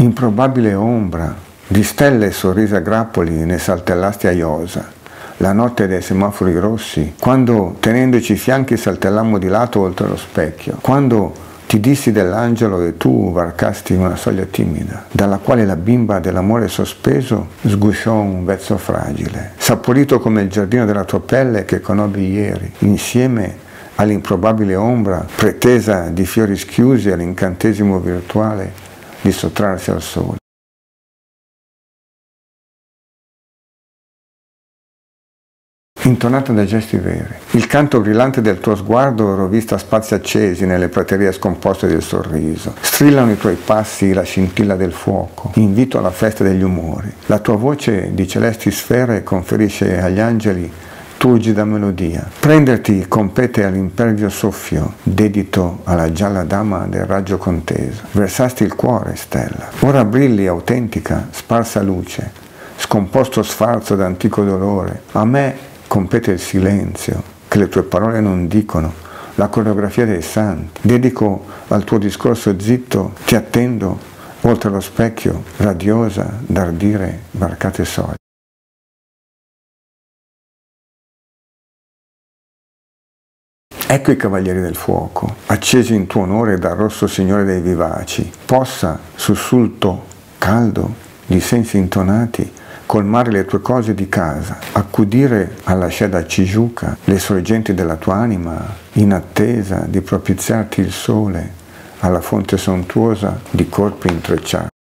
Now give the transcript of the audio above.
Improbabile ombra, di stelle e sorrisi a grappoli ne saltellasti a iosa. La notte dei semafori rossi, quando tenendoci i fianchi saltellammo di lato oltre lo specchio, quando ti dissi dell'angelo e tu varcasti una soglia timida, dalla quale la bimba dell'amore sospeso sgusciò un vezzo fragile, saporito come il giardino della tua pelle che conobbi ieri, insieme all'improbabile ombra pretesa di fiori schiusi all'incantesimo virtuale di sottrarsi al sole. intonata da gesti veri. Il canto brillante del tuo sguardo rovista spazi accesi nelle praterie scomposte del sorriso. Strillano i tuoi passi la scintilla del fuoco, invito alla festa degli umori. La tua voce di celesti sfere conferisce agli angeli turgida melodia. Prenderti compete all'impervio soffio, dedito alla gialla dama del raggio conteso. Versasti il cuore, stella. Ora brilli autentica, sparsa luce, scomposto sfarzo d'antico dolore. A me compete il silenzio che le tue parole non dicono, la coreografia dei santi. Dedico al tuo discorso zitto, ti attendo oltre lo specchio, radiosa d'ardire barcate soli. Ecco i cavalieri del fuoco, accesi in tuo onore dal rosso signore dei vivaci. Possa, sussulto caldo di sensi intonati, colmare le tue cose di casa, accudire alla sceda cigiuca le sorgenti della tua anima in attesa di propiziarti il sole alla fonte sontuosa di corpi intrecciati.